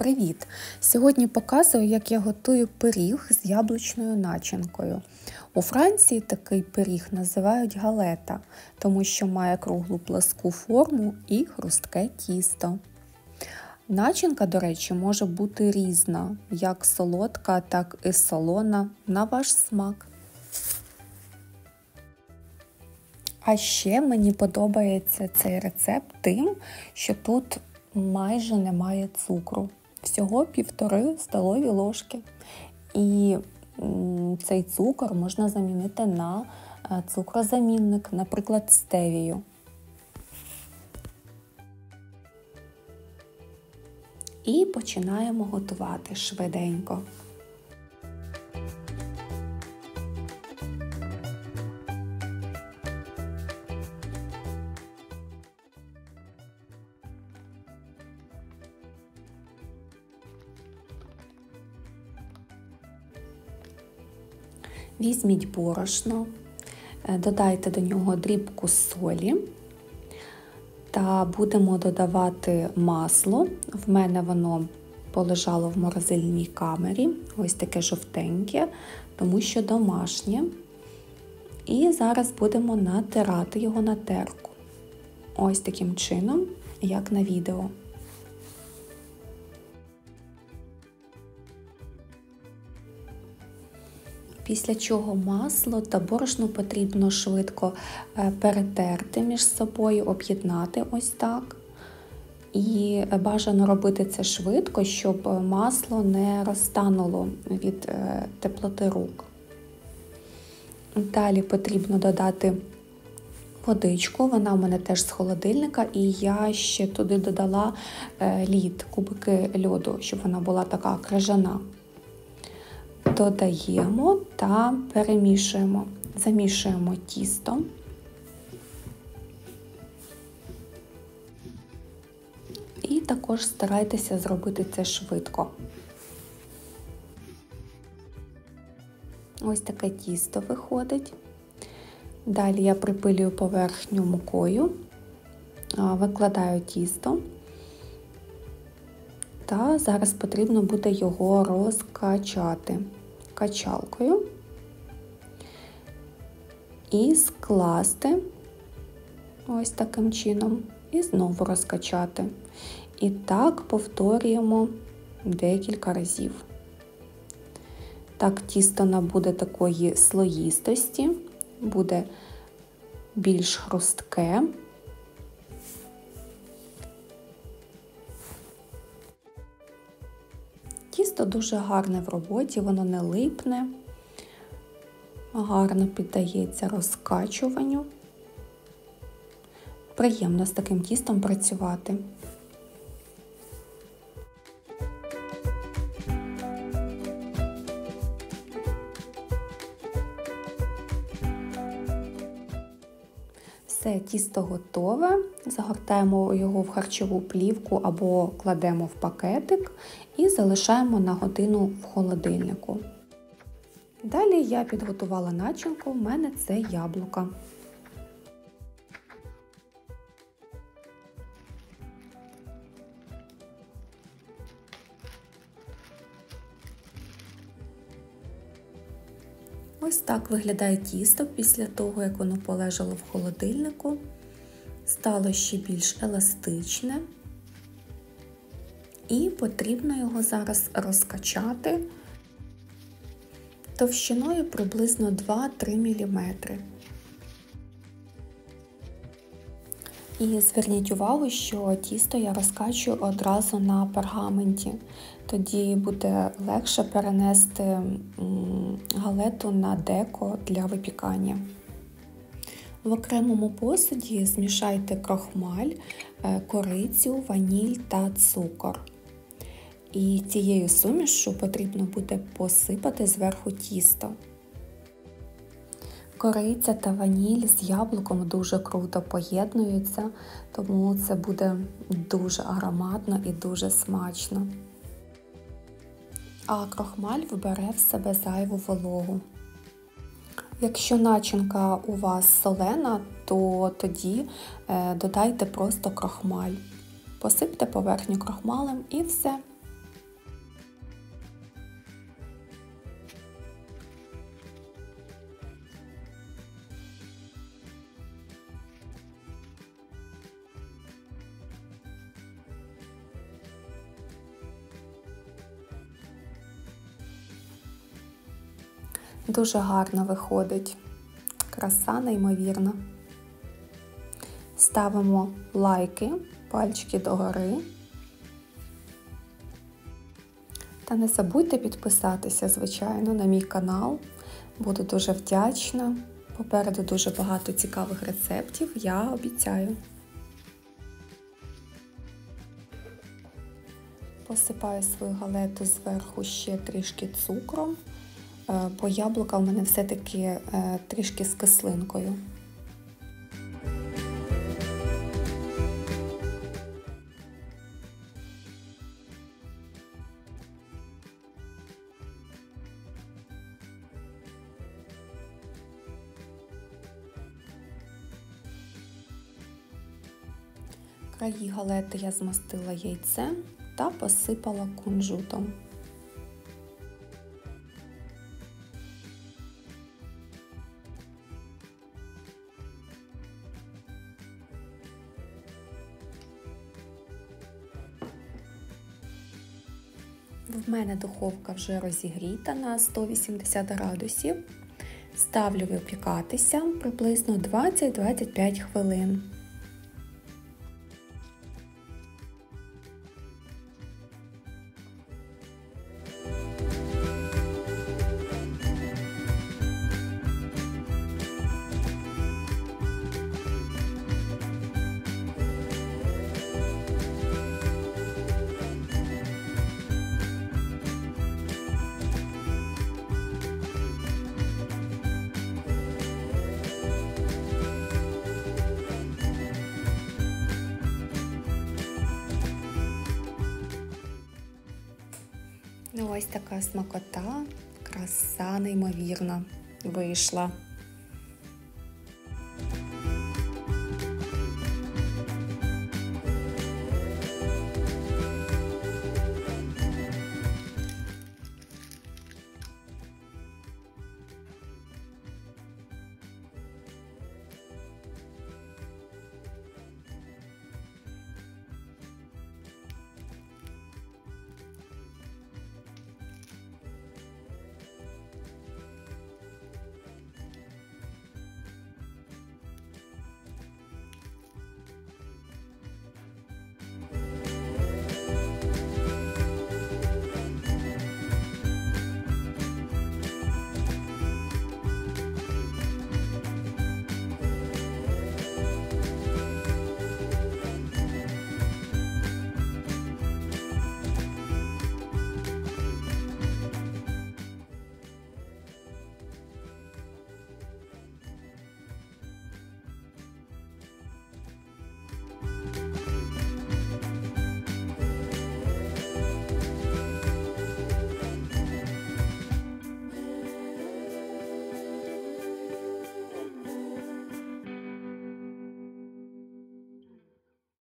Привіт! Сьогодні показую, як я готую пиріг з яблучною начинкою. У Франції такий пиріг називають галета, тому що має круглу пласку форму і хрустке тісто. Начинка, до речі, може бути різна, як солодка, так і солона на ваш смак. А ще мені подобається цей рецепт тим, що тут майже немає цукру. Всього півтори столові ложки. І цей цукор можна замінити на е, цукрозамінник, наприклад, стевію. І починаємо готувати швиденько. Візьміть борошно, е, додайте до нього дрібку солі та будемо додавати масло. В мене воно полежало в морозильній камері, ось таке жовтеньке, тому що домашнє. І зараз будемо натирати його на терку. Ось таким чином, як на відео. Після чого масло та борошно потрібно швидко е, перетерти між собою, об'єднати ось так. І бажано робити це швидко, щоб масло не розтануло від е, теплоти рук. Далі потрібно додати водичку, вона у мене теж з холодильника, і я ще туди додала е, лід, кубики льоду, щоб вона була така крижана додаємо та перемішуємо, замішуємо тісто. І також старайтеся зробити це швидко. Ось таке тісто виходить. Далі я припилюю поверхню мукою, викладаю тісто. Та зараз потрібно буде його розкачати качалкою і скласти ось таким чином, і знову розкачати. І так повторюємо декілька разів. Так, тісто набуде такої слоїстості, буде більш хрустке. Тісто дуже гарне в роботі, воно не липне, гарно піддається розкачуванню. Приємно з таким тістом працювати. Все, тісто готове. Загортаємо його в харчову плівку або кладемо в пакетик і залишаємо на годину в холодильнику. Далі я підготувала начинку, в мене це яблука. Ось так виглядає тісто після того, як воно полежало в холодильнику. Стало ще більш еластичне, і потрібно його зараз розкачати товщиною приблизно 2-3 мм. І зверніть увагу, що тісто я розкачую одразу на пергаменті, тоді буде легше перенести галету на деко для випікання. В окремому посуді змішайте крохмаль, е, корицю, ваніль та цукор. І цією сумішю потрібно буде посипати зверху тісто. Кориця та ваніль з яблуком дуже круто поєднуються, тому це буде дуже ароматно і дуже смачно. А крохмаль вбере в себе зайву вологу. Якщо начинка у вас солена, то тоді е, додайте просто крохмаль. Посипте поверхню крохмалем і все. Дуже гарно виходить. Краса неймовірна. Ставимо лайки, пальчики догори. Та не забудьте підписатися, звичайно, на мій канал. Буду дуже вдячна. Попереду дуже багато цікавих рецептів, я обіцяю. Посипаю свою галету зверху ще трішки цукром, бо яблука в мене все-таки е, трішки з кислинкою. Краї галети я змастила яйцем та посипала кунжутом. В мене духовка вже розігріта на 180 градусів. Ставлю випікатися приблизно 20-25 хвилин. Ось така смакота, краса неймовірна вийшла.